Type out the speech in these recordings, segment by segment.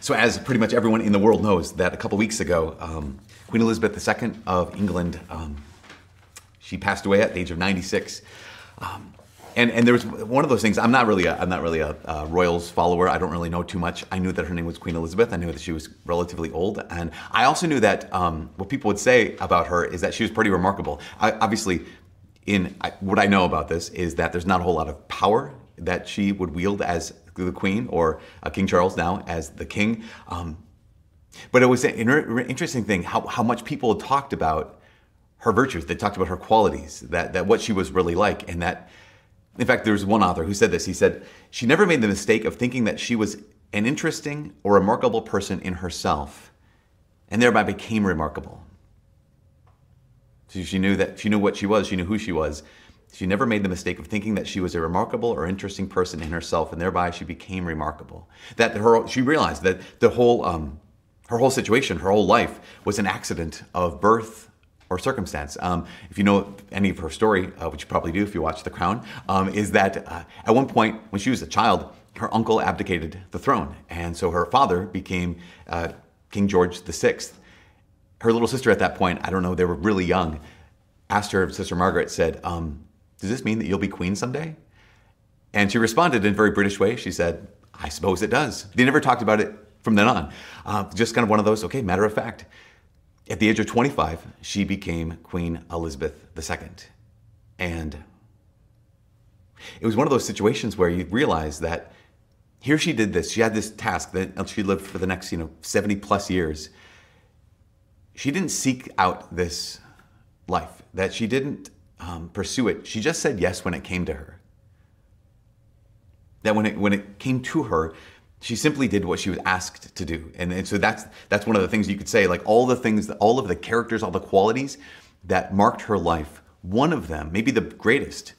So, as pretty much everyone in the world knows, that a couple weeks ago, um, Queen Elizabeth II of England, um, she passed away at the age of 96. Um, and, and there was one of those things. I'm not really a, I'm not really a, a, royals follower. I don't really know too much. I knew that her name was Queen Elizabeth. I knew that she was relatively old, and I also knew that um, what people would say about her is that she was pretty remarkable. I, obviously, in I, what I know about this is that there's not a whole lot of power that she would wield as the Queen or uh, King Charles now as the King. Um, but it was an interesting thing how, how much people talked about her virtues. They talked about her qualities, that, that what she was really like, and that in fact, there was one author who said this. He said, She never made the mistake of thinking that she was an interesting or remarkable person in herself, and thereby became remarkable. So she knew that she knew what she was, she knew who she was. She never made the mistake of thinking that she was a remarkable or interesting person in herself, and thereby she became remarkable. That her, she realized that the whole, um, her whole situation, her whole life, was an accident of birth, or circumstance. Um, if you know any of her story, uh, which you probably do if you watch The Crown, um, is that uh, at one point when she was a child, her uncle abdicated the throne, and so her father became uh, King George VI. Her little sister at that point, I don't know, they were really young, asked her sister Margaret, said, um, "Does this mean that you'll be queen someday?" And she responded in a very British way. She said, "I suppose it does." They never talked about it from then on. Uh, just kind of one of those, okay, matter of fact. At the age of 25, she became Queen Elizabeth II. And it was one of those situations where you realize that here she did this. She had this task that she lived for the next, you know, 70 plus years. She didn't seek out this life, that she didn't um, pursue it. She just said yes when it came to her. That when it, when it came to her, she simply did what she was asked to do and, and so that's that's one of the things you could say like all the things all of the characters all the qualities that marked her life one of them maybe the greatest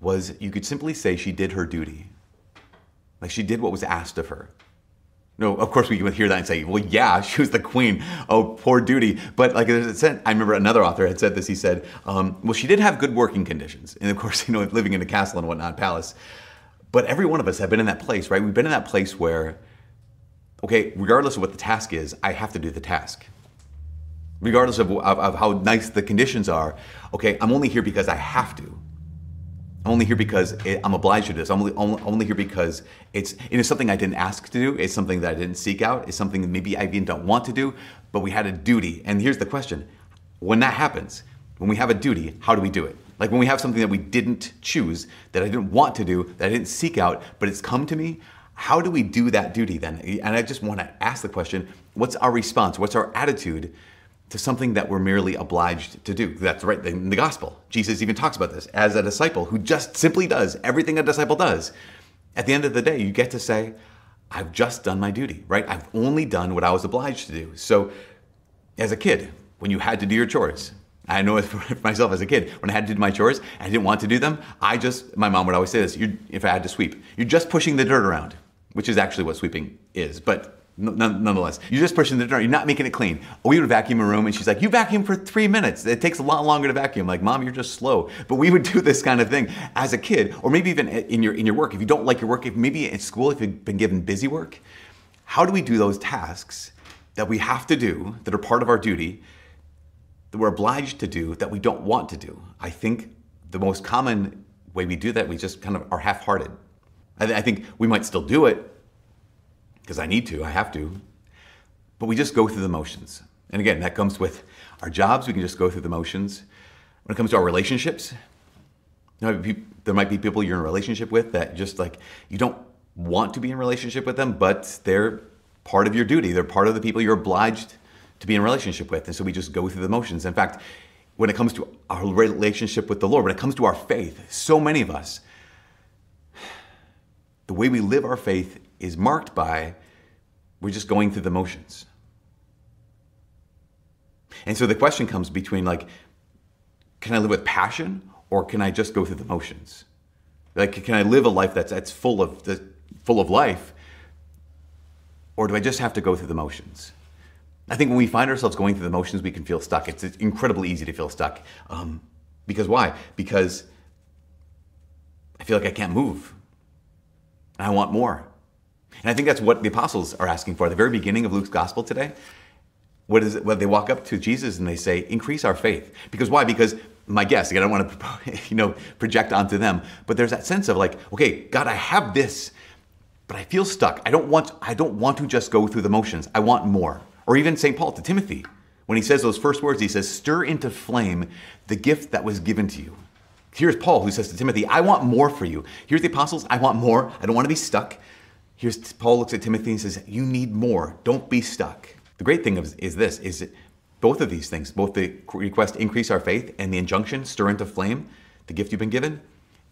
was you could simply say she did her duty like she did what was asked of her no, of course we would hear that and say, well, yeah, she was the queen. Oh, poor duty. But like it said, I remember another author had said this. He said, um, well, she did have good working conditions. And of course, you know, living in a castle and whatnot, palace. But every one of us have been in that place, right? We've been in that place where, okay, regardless of what the task is, I have to do the task. Regardless of, of, of how nice the conditions are, okay, I'm only here because I have to. I'm only here because it, I'm obliged to do this. I'm only, only, only here because it's, it is something I didn't ask to do. It's something that I didn't seek out. It's something that maybe I even don't want to do, but we had a duty. And here's the question when that happens, when we have a duty, how do we do it? Like when we have something that we didn't choose, that I didn't want to do, that I didn't seek out, but it's come to me, how do we do that duty then? And I just want to ask the question what's our response? What's our attitude to something that we're merely obliged to do? That's right in the gospel. Jesus even talks about this as a disciple who just simply does everything a disciple does. At the end of the day, you get to say, I've just done my duty, right? I've only done what I was obliged to do. So, as a kid, when you had to do your chores, I know it for myself as a kid. When I had to do my chores, I didn't want to do them. I just, my mom would always say this: if I had to sweep, you're just pushing the dirt around, which is actually what sweeping is. But nonetheless, you're just pushing the dirt. You're not making it clean. Oh, we would vacuum a room, and she's like, "You vacuum for three minutes. It takes a lot longer to vacuum." Like, mom, you're just slow. But we would do this kind of thing as a kid, or maybe even in your in your work. If you don't like your work, if maybe at school, if you've been given busy work, how do we do those tasks that we have to do that are part of our duty? that we're obliged to do that we don't want to do. I think the most common way we do that, we just kind of are half hearted. I, th- I think we might still do it because I need to, I have to, but we just go through the motions. And again, that comes with our jobs, we can just go through the motions. When it comes to our relationships, you know, there might be people you're in a relationship with that just like you don't want to be in a relationship with them, but they're part of your duty. They're part of the people you're obliged to be in a relationship with. And so we just go through the motions. In fact, when it comes to our relationship with the Lord, when it comes to our faith, so many of us, the way we live our faith is marked by we're just going through the motions. And so the question comes between like, can I live with passion or can I just go through the motions? Like, can I live a life that's, that's full of the, full of life, or do I just have to go through the motions? I think when we find ourselves going through the motions, we can feel stuck. It's, incredibly easy to feel stuck. Um, because why? Because I feel like I can't move. And I want more. And I think that's what the apostles are asking for at the very beginning of Luke's gospel today. What is it? Well, they walk up to Jesus and they say, "Increase our faith." Because why? Because my guess, again, I don't want to, you know, project onto them, but there's that sense of like, okay, God, I have this, but I feel stuck. I don't want, I don't want to just go through the motions. I want more. Or even St. Paul to Timothy, when he says those first words, he says, "Stir into flame the gift that was given to you." Here's Paul who says to Timothy, "I want more for you." Here's the apostles, "I want more. I don't want to be stuck." Here's Paul looks at Timothy and says, "You need more. Don't be stuck." The great thing is, is this: is both of these things, both the request increase our faith and the injunction stir into flame the gift you've been given.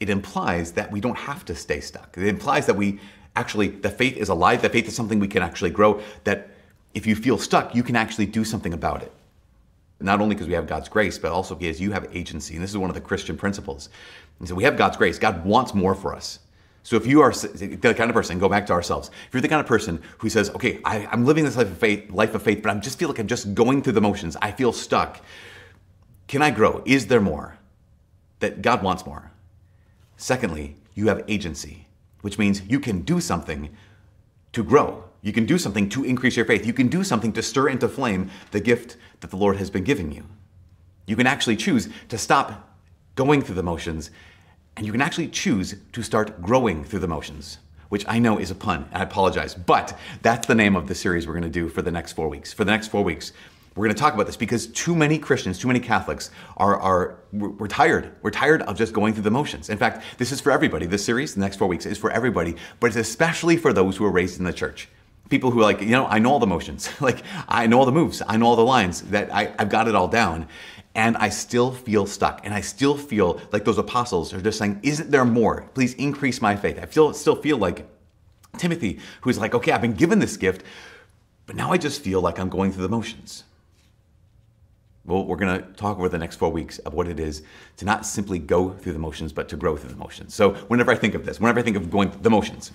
It implies that we don't have to stay stuck. It implies that we actually the faith is alive. That faith is something we can actually grow. That if you feel stuck, you can actually do something about it. Not only because we have God's grace, but also because you have agency. And this is one of the Christian principles. And so we have God's grace. God wants more for us. So if you are the kind of person, go back to ourselves. If you're the kind of person who says, "Okay, I, am living this life of faith, life of faith, but I just feel like I'm just going through the motions. I feel stuck. Can I grow? Is there more? That God wants more." Secondly, you have agency, which means you can do something to grow. You can do something to increase your faith. You can do something to stir into flame the gift that the Lord has been giving you. You can actually choose to stop going through the motions and you can actually choose to start growing through the motions, which I know is a pun, and I apologize, but that's the name of the series we're going to do for the next four weeks. For the next four weeks, we're going to talk about this because too many Christians, too many Catholics are, are we're tired. We're tired of just going through the motions. In fact, this is for everybody. This series, the next four weeks, is for everybody, but it's especially for those who are raised in the church. People who are like, you know, I know all the motions. like, I know all the moves. I know all the lines. That I, I've got it all down and I still feel stuck. And I still feel like those apostles are just saying, Isn't there more? Please increase my faith. I feel, still feel like Timothy, who's like, Okay, I've been given this gift, but now I just feel like I'm going through the motions. Well, we're going to talk over the next four weeks of what it is to not simply go through the motions, but to grow through the motions. So, whenever I think of this, whenever I think of going through the motions,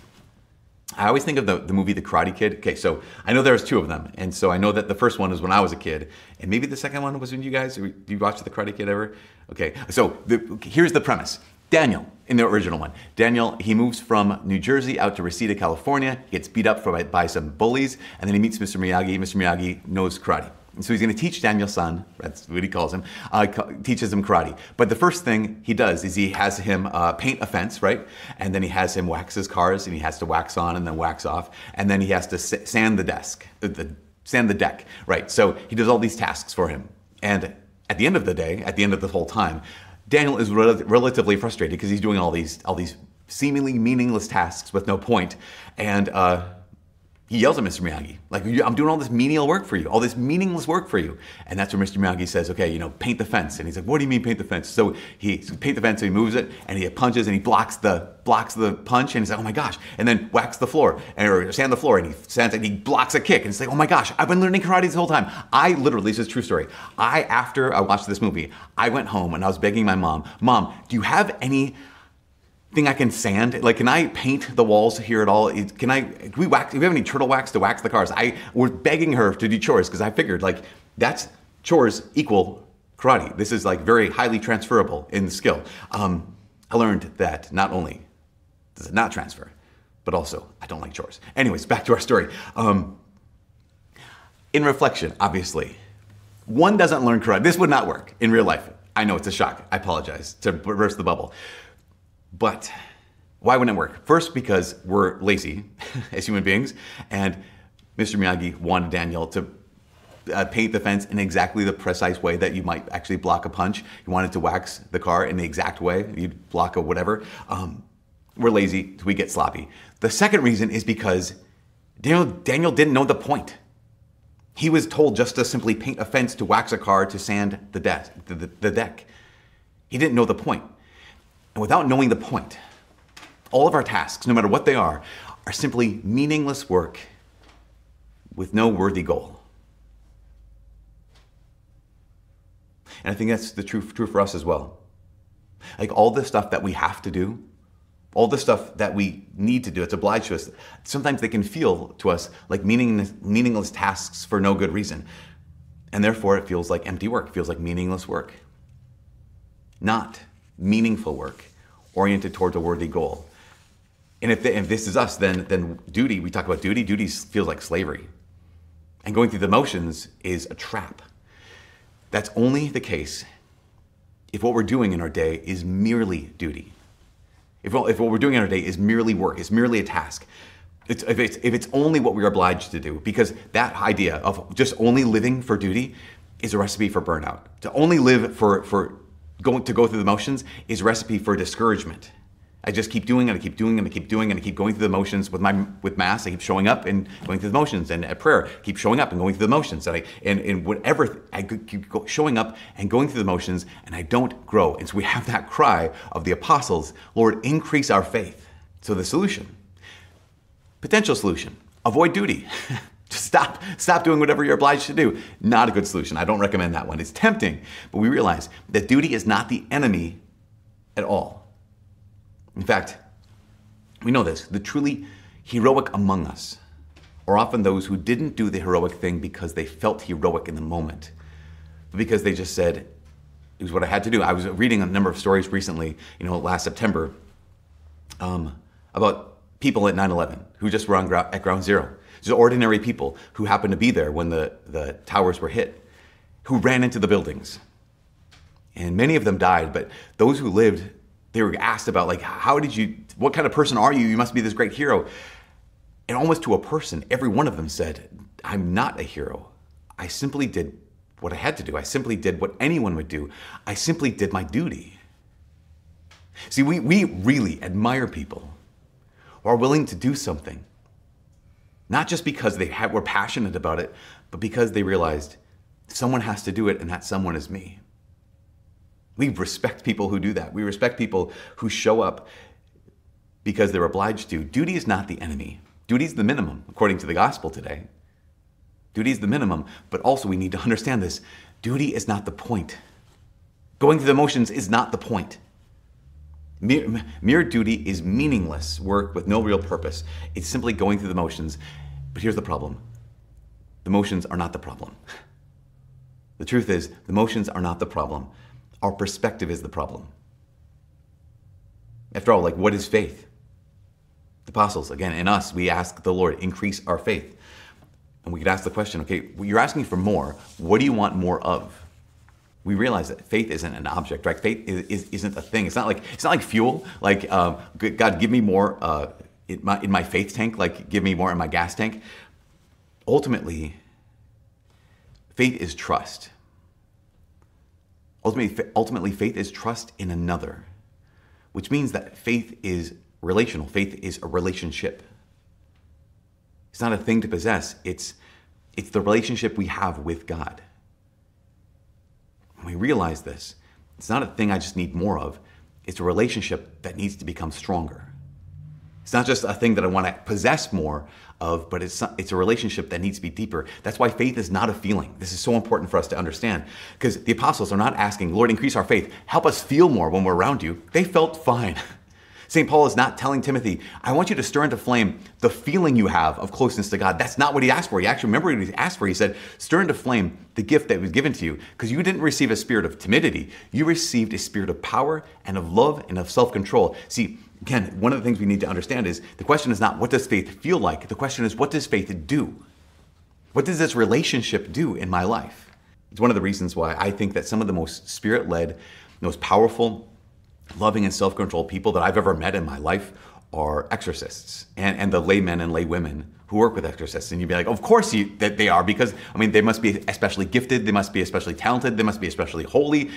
I always think of the, the movie The Karate Kid. Okay, so I know there's two of them. And so I know that the first one was when I was a kid. And maybe the second one was when you guys, do you watch The Karate Kid ever? Okay, so the, here's the premise. Daniel, in the original one, Daniel, he moves from New Jersey out to Reseda, California, gets beat up for, by some bullies, and then he meets Mr. Miyagi. Mr. Miyagi knows karate. And so he's going to teach Daniel-san, that's what he calls him, uh, teaches him karate. But the first thing he does is he has him uh, paint a fence, right? And then he has him wax his cars, and he has to wax on and then wax off. And then he has to sand the desk, the, the, sand the deck, right? So he does all these tasks for him. And at the end of the day, at the end of the whole time, Daniel is rel- relatively frustrated because he's doing all these, all these seemingly meaningless tasks with no point. And uh, he yells at Mr. Miyagi, like, I'm doing all this menial work for you, all this meaningless work for you. And that's where Mr. Miyagi says, okay, you know, paint the fence. And he's like, what do you mean paint the fence? So he paint the fence, and he moves it, and he punches, and he blocks the blocks the punch, and he's like, oh my gosh. And then whacks the floor, and, or sand the floor, and he sands, and he blocks a kick. And it's like, oh my gosh, I've been learning karate this whole time. I literally, this is a true story. I, after I watched this movie, I went home, and I was begging my mom, Mom, do you have any thing I can sand? Like, can I paint the walls here at all? Can I, can we wax, do we have any turtle wax to wax the cars? I was begging her to do chores because I figured like that's chores equal karate. This is like very highly transferable in skill. Um, I learned that not only does it not transfer, but also I don't like chores. Anyways, back to our story. Um, in reflection, obviously, one doesn't learn karate. This would not work in real life. I know it's a shock. I apologize to burst the bubble. But why wouldn't it work? First, because we're lazy as human beings, and Mr. Miyagi wanted Daniel to uh, paint the fence in exactly the precise way that you might actually block a punch. He wanted to wax the car in the exact way you'd block a whatever. Um, we're lazy, so we get sloppy. The second reason is because Daniel, Daniel didn't know the point. He was told just to simply paint a fence, to wax a car, to sand the, de- the, the, the deck. He didn't know the point. And without knowing the point, all of our tasks, no matter what they are, are simply meaningless work with no worthy goal. And I think that's the true, true for us as well. Like all the stuff that we have to do, all the stuff that we need to do, it's obliged to us, sometimes they can feel to us like meaningless, meaningless tasks for no good reason. And therefore, it feels like empty work, it feels like meaningless work. Not meaningful work oriented towards a worthy goal. And if, if this is us, then, then duty, we talk about duty, duty feels like slavery. And going through the motions is a trap. That's only the case if what we're doing in our day is merely duty. If, if what we're doing in our day is merely work, is merely a task, it's, if, it's, if it's only what we're obliged to do, because that idea of just only living for duty is a recipe for burnout. To only live for, for going to go through the motions is recipe for discouragement. I just keep doing it, I keep doing it, I keep doing it, I keep going through the motions with my with mass. I keep showing up and going through the motions, and at prayer, I keep showing up and going through the motions, and I and, and whatever I keep showing up and going through the motions, and I don't grow. And so we have that cry of the apostles, Lord, increase our faith. So the solution, potential solution, avoid duty. Stop, stop doing whatever you're obliged to do. Not a good solution. I don't recommend that one. It's tempting, but we realize that duty is not the enemy at all. In fact, we know this the truly heroic among us are often those who didn't do the heroic thing because they felt heroic in the moment, but because they just said, it was what I had to do. I was reading a number of stories recently, you know, last September, um, about people at 9 11 who just were on gra- at ground zero. Just ordinary people who happened to be there when the, the towers were hit, who ran into the buildings. And many of them died, but those who lived they were asked about like how did you what kind of person are you? You must be this great hero. And almost to a person every one of them said i'm not a hero. I simply did what i had to do. I simply did what anyone would do. I simply did my duty. See we, we really admire people who are willing to do something not just because they have, were passionate about it but because they realized someone has to do it and that someone is me we respect people who do that. We respect people who show up because they're obliged to. Duty is not the enemy. Duty is the minimum, according to the gospel today. Duty is the minimum, but also we need to understand this. Duty is not the point. Going through the motions is not the point. Mere, mere, duty is meaningless work with no real purpose. It's simply going through the motions. But here's the problem the motions are not the problem. The truth is, the motions are not the problem. Our perspective is the problem. After all, like, what is faith? The apostles, again, in us, we ask the Lord, increase our faith. And we could ask the question, okay, you're asking for more. What do you want more of? We realize that faith isn't an object, right? Faith is, not a thing. It's not like it's not like fuel. Like um, God, give me more uh, in my in my faith tank. Like give me more in my gas tank. Ultimately, faith is trust. Ultimately, ultimately, faith is trust in another, which means that faith is relational. Faith is a relationship. It's not a thing to possess, it's, it's the relationship we have with God. When we realize this, it's not a thing I just need more of, it's a relationship that needs to become stronger. It's not just a thing that I want to possess more of, but it's, it's a relationship that needs to be deeper. That's why faith is not a feeling. This is so important for us to understand because the apostles are not asking, Lord, increase our faith. Help us feel more when we're around you. They felt fine. St. Paul is not telling Timothy, I want you to stir into flame the feeling you have of closeness to God. That's not what he asked for. He actually, remember what he asked for? He said, stir into flame the gift that was given to you because you didn't receive a spirit of timidity. You received a spirit of power and of love and of self control. See, Again, one of the things we need to understand is the question is not what does faith feel like? The question is what does faith do? What does this relationship do in my life? It's one of the reasons why I think that some of the most spirit led, most powerful, loving, and self controlled people that I've ever met in my life are exorcists and, and the laymen and laywomen who work with exorcists. And you'd be like, of course you, that they are, because I mean, they must be especially gifted, they must be especially talented, they must be especially holy.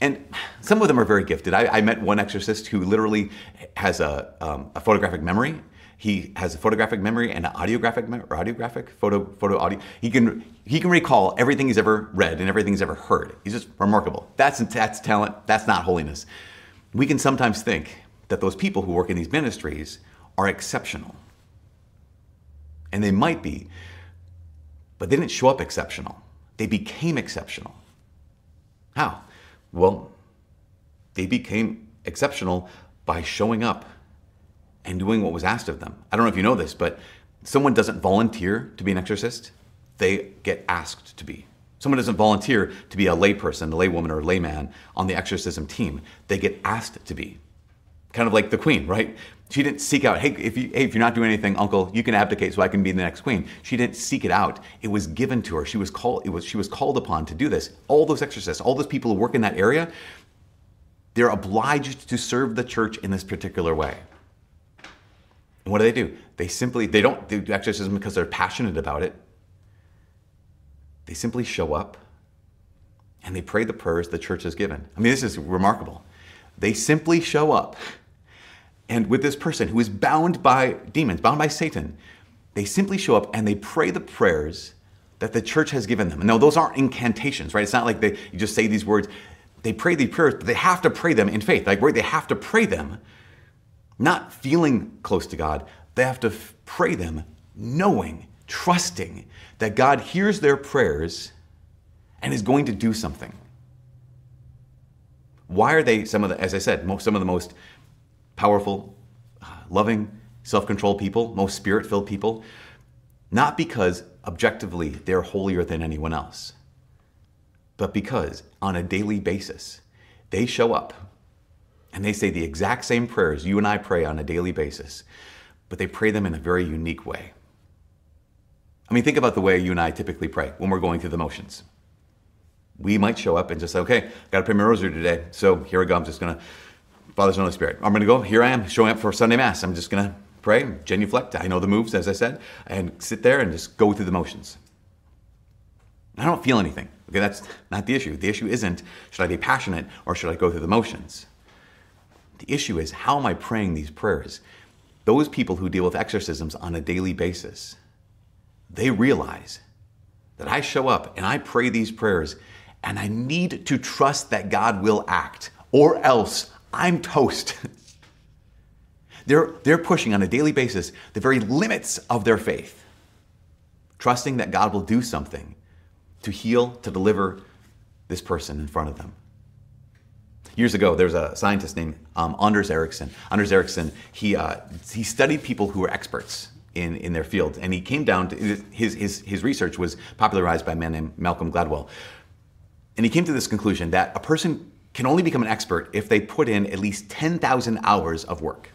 And some of them are very gifted. I, I met one exorcist who literally has a, um, a, photographic memory. He has a photographic memory and an audiographic or audiographic photo photo audio. He can he can recall everything he's ever read and everything he's ever heard. He's just remarkable. That's that's talent. That's not holiness. We can sometimes think that those people who work in these ministries are exceptional, and they might be, but they didn't show up exceptional. They became exceptional. How? Well, they became exceptional by showing up and doing what was asked of them. I don't know if you know this, but someone doesn't volunteer to be an exorcist, they get asked to be. Someone doesn't volunteer to be a layperson, a laywoman, or a layman on the exorcism team. They get asked to be. Kind of like the queen, right? She didn't seek out, hey if, you, hey, if you're not doing anything, uncle, you can abdicate so I can be the next queen. She didn't seek it out. It was given to her. She was called, it was, she was called upon to do this. All those exorcists, all those people who work in that area, they're obliged to serve the church in this particular way. And what do they do? They simply, they don't do exorcism because they're passionate about it. They simply show up and they pray the prayers the church has given. I mean, this is remarkable. They simply show up and with this person who is bound by demons, bound by Satan, they simply show up and they pray the prayers that the church has given them. And no, those aren't incantations, right? It's not like they you just say these words. They pray these prayers, but they have to pray them in faith. Like right, they have to pray them, not feeling close to God. They have to f- pray them knowing, trusting that God hears their prayers and is going to do something. Why are they some of the, as I said, most, some of the most powerful, uh, loving, self controlled people, most spirit filled people, not because objectively they're holier than anyone else, but because on a daily basis they show up and they say the exact same prayers you and I pray on a daily basis, but they pray them in a very unique way. I mean, think about the way you and I typically pray when we're going through the motions. We might show up and just say, okay, I got to pray my rosary today. So here we go. I'm just going to Father, Holy Spirit. I'm going to go. Here I am showing up for Sunday Mass. I'm just going to pray, genuflect. I know the moves, as I said, and sit there and just go through the motions. I don't feel anything. Okay, that's not the issue. The issue isn't should I be passionate or should I go through the motions? The issue is how am I praying these prayers? Those people who deal with exorcisms on a daily basis, they realize that I show up and I pray these prayers and I need to trust that God will act or else I'm toast. they're, they're pushing on a daily basis the very limits of their faith, trusting that God will do something to heal, to deliver this person in front of them. Years ago, there was a scientist named um, Anders Ericsson. Anders Ericsson, he, uh, he studied people who were experts in, in their fields. and he came down to his, his, his research was popularized by a man named Malcolm Gladwell. And he came to this conclusion that a person can only become an expert if they put in at least 10,000 hours of work.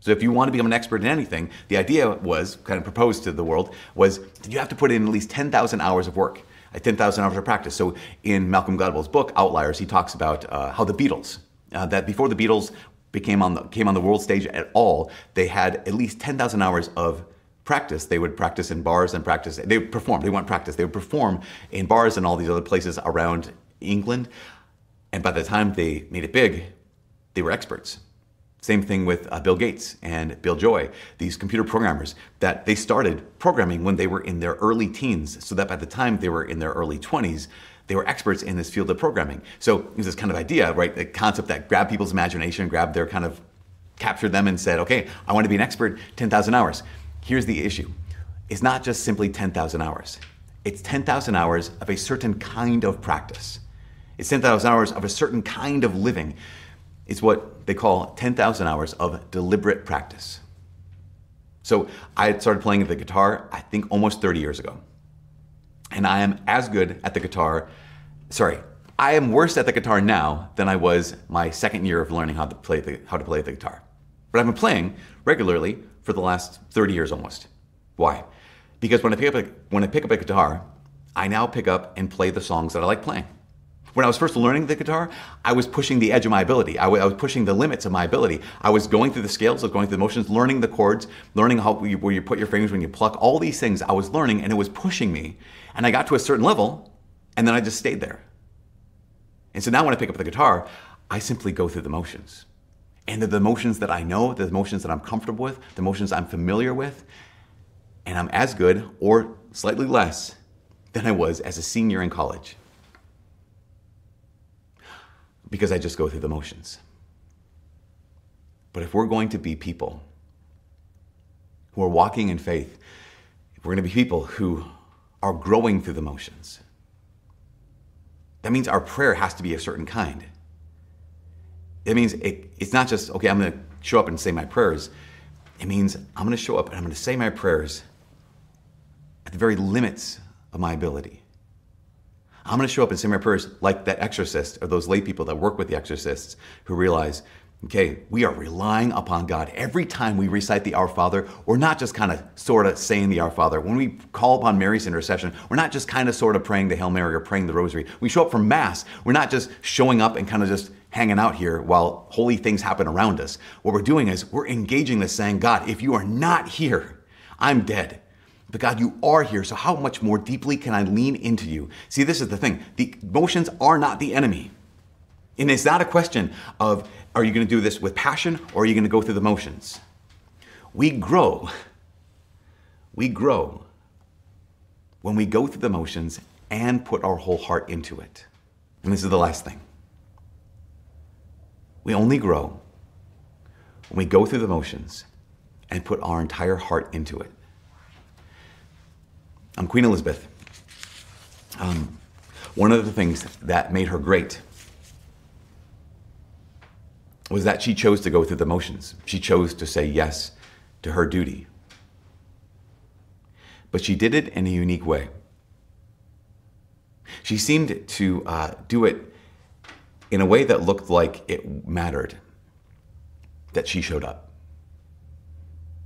So if you want to become an expert in anything, the idea was kind of proposed to the world was that you have to put in at least 10,000 hours of work, uh, 10,000 hours of practice. So in Malcolm Gladwell's book Outliers, he talks about uh, how the Beatles, uh, that before the Beatles became on the, came on the world stage at all, they had at least 10,000 hours of practice. They would practice in bars and practice. They would perform. They wouldn't practice. They would perform in bars and all these other places around England. And by the time they made it big, they were experts. Same thing with uh, Bill Gates and Bill Joy, these computer programmers that they started programming when they were in their early teens, so that by the time they were in their early 20s, they were experts in this field of programming. So it was this kind of idea, right? The concept that grabbed people's imagination, grabbed their kind of, captured them and said, okay, I want to be an expert, 10,000 hours. Here's the issue it's not just simply 10,000 hours, it's 10,000 hours of a certain kind of practice. It's 10,000 hours of a certain kind of living. It's what they call 10,000 hours of deliberate practice. So I started playing the guitar, I think almost 30 years ago. And I am as good at the guitar, sorry, I am worse at the guitar now than I was my second year of learning how to play the, how to play the guitar. But I've been playing regularly for the last 30 years almost. Why? Because when I pick up a, when I pick up a guitar, I now pick up and play the songs that I like playing. When I was first learning the guitar, I was pushing the edge of my ability. I, was pushing the limits of my ability. I was going through the scales, I was going through the motions, learning the chords, learning how you, where you put your fingers when you pluck. All these things I was learning, and it was pushing me. And I got to a certain level, and then I just stayed there. And so now when I pick up the guitar, I simply go through the motions. And they're the motions that I know, the motions that I'm comfortable with, the motions I'm familiar with, and I'm as good or slightly less than I was as a senior in college because I just go through the motions. But if we're going to be people who are walking in faith, if we're going to be people who are growing through the motions, that means our prayer has to be a certain kind. It means it, it's not just, okay, I'm going to show up and say my prayers. It means I'm going to show up and I'm going to say my prayers at the very limits of my ability. I'm going to show up and say my prayers like that exorcist or those lay people that work with the exorcists who realize Okay, we are relying upon God. Every time we recite the Our Father, we're not just kind of sort of saying the Our Father. When we call upon Mary's intercession, we're not just kind of sort of praying the Hail Mary or praying the Rosary. We show up for Mass. We're not just showing up and kind of just hanging out here while holy things happen around us. What we're doing is we're engaging this saying, God, if you are not here, I'm dead. But God, you are here, so how much more deeply can I lean into you? See, this is the thing the emotions are not the enemy. And it's not a question of are you going to do this with passion or are you going to go through the motions? We grow. We grow when we go through the motions and put our whole heart into it. And this is the last thing. We only grow when we go through the motions and put our entire heart into it. Um, Queen Elizabeth, um, one of the things that made her great was that she chose to go through the motions. She chose to say yes to her duty. But she did it in a unique way. She seemed to uh, do it in a way that looked like it mattered that she showed up.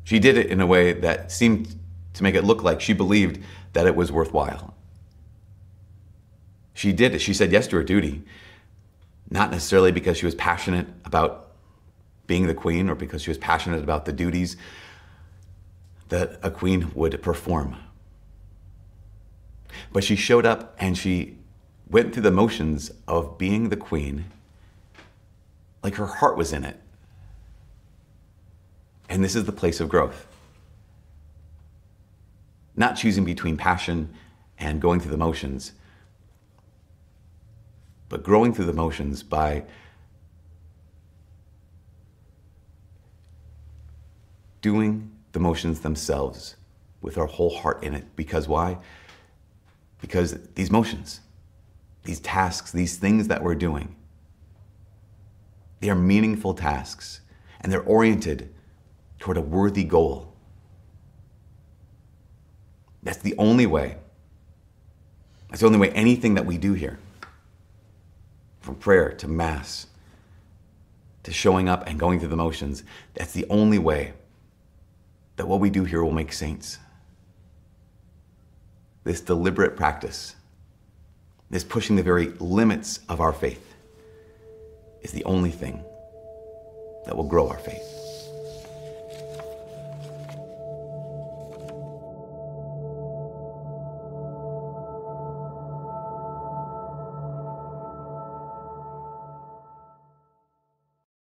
She did it in a way that seemed to make it look like she believed that it was worthwhile. She did it. She said yes to her duty not necessarily because she was passionate about being the queen or because she was passionate about the duties that a queen would perform. But she showed up and she went through the motions of being the queen like her heart was in it. And this is the place of growth. Not choosing between passion and going through the motions, but growing through the motions by doing the motions themselves with our whole heart in it. Because why? Because these motions, these tasks, these things that we're doing, they are meaningful tasks and they're oriented toward a worthy goal. That's the only way. That's the only way anything that we do here from prayer to Mass to showing up and going through the motions, that's the only way that what we do here will make saints. This deliberate practice, this pushing the very limits of our faith, is the only thing that will grow our faith.